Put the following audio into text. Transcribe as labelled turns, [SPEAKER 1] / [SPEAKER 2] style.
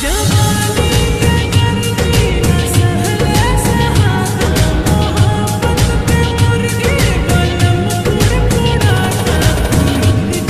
[SPEAKER 1] Just